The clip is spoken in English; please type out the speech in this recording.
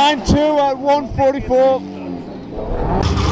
Round two at 144.